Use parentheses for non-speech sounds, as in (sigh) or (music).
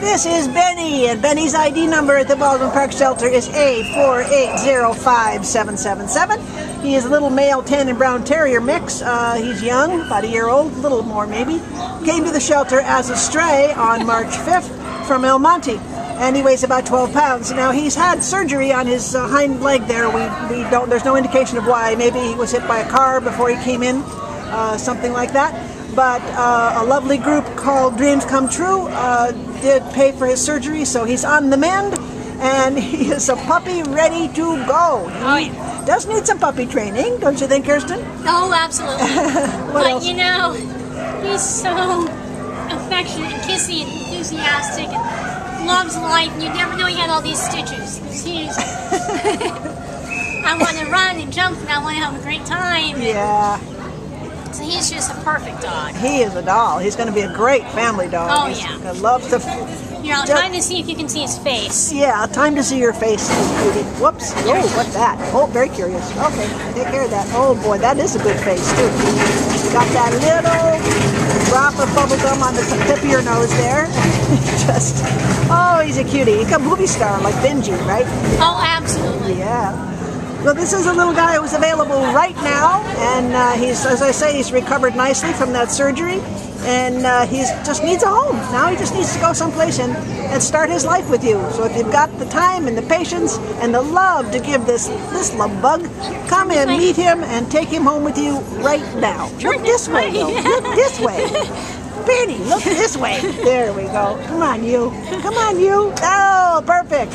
This is Benni, and Benni's ID number at the Baldwin Park Shelter is A4805777. He is a little male tan and brown terrier mix. Uh, he's young, about a year old, a little more maybe. Came to the shelter as a stray on March 5th from El Monte, and he weighs about 12 pounds. Now he's had surgery on his uh, hind leg there. We, we don't. There's no indication of why. Maybe he was hit by a car before he came in, uh, something like that but uh, a lovely group called Dreams Come True uh, did pay for his surgery, so he's on the mend, and (laughs) he is a puppy ready to go. Oh, yeah. Does need some puppy training, don't you think, Kirsten? Oh, absolutely. (laughs) But else? you know, he's so affectionate, and kissy, and enthusiastic, and loves life. And you never know he had all these stitches. He's. (laughs) I want to run and jump, and I want to have a great time. Yeah, So he's just a perfect dog. he is a doll. He's going to be a great family dog. Oh, He's yeah. gonna love to. Just- try to see if you can see his face. Yeah, time to see your face, cutie. Whoops. Oh, what's that? Oh, very curious. Okay, take care of that. Oh boy, that is a good face too. Got that little drop of bubble gum on the tip of your nose there. (laughs) Just, oh, he's a cutie. He's a movie star like Benji, right? Oh, absolutely. Yeah. Well, this is a little guy who's available right now, and uh, he's, as I say, he's recovered nicely from that surgery, and uh, he just needs a home. Now he just needs to go someplace and, and start his life with you. So if you've got the time and the patience and the love to give this this love bug, come in, meet him, and take him home with you right now. Look this way, though. (laughs) Look this way. Benni, look this way. There we go. Come on, you. Come on, you. Oh, perfect.